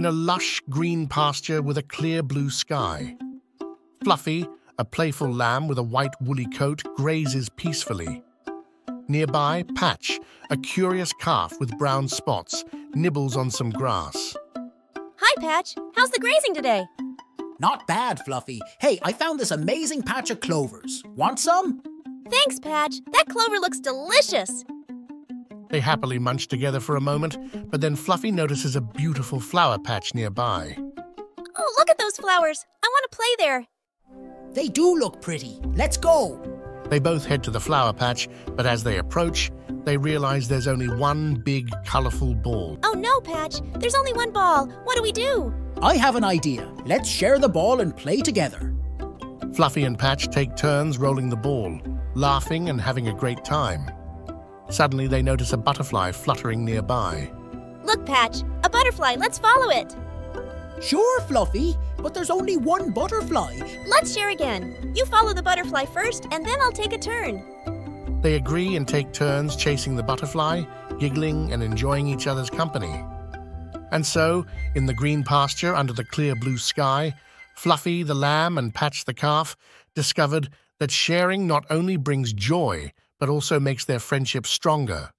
in a lush green pasture with a clear blue sky. Fluffy, a playful lamb with a white woolly coat, grazes peacefully. Nearby, Patch, a curious calf with brown spots, nibbles on some grass. Hi, Patch. How's the grazing today? Not bad, Fluffy. Hey, I found this amazing patch of clovers. Want some? Thanks, Patch. That clover looks delicious. They happily munch together for a moment, but then Fluffy notices a beautiful flower patch nearby. Oh, look at those flowers. I want to play there. They do look pretty. Let's go. They both head to the flower patch, but as they approach, they realize there's only one big, colorful ball. Oh no, Patch. There's only one ball. What do we do? I have an idea. Let's share the ball and play together. Fluffy and Patch take turns rolling the ball, laughing and having a great time. Suddenly, they notice a butterfly fluttering nearby. Look, Patch. A butterfly. Let's follow it. Sure, Fluffy, but there's only one butterfly. Let's share again. You follow the butterfly first, and then I'll take a turn. They agree and take turns chasing the butterfly, giggling and enjoying each other's company. And so, in the green pasture under the clear blue sky, Fluffy the lamb and Patch the calf discovered that sharing not only brings joy, but also makes their friendship stronger.